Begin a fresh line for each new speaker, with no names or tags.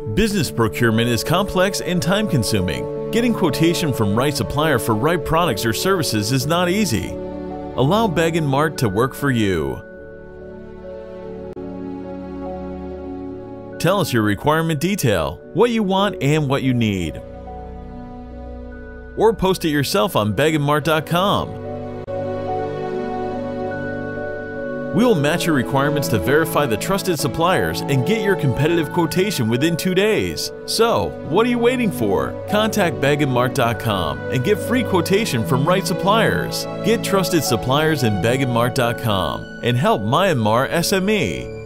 Business procurement is complex and time consuming. Getting quotation from right supplier for right products or services is not easy. Allow Bagan Mart to work for you. Tell us your requirement detail, what you want and what you need. Or post it yourself on BaganMart.com. We will match your requirements to verify the trusted suppliers and get your competitive quotation within two days. So, what are you waiting for? Contact BaganMart.com and get free quotation from right suppliers. Get trusted suppliers in BaganMart.com and help Myanmar SME.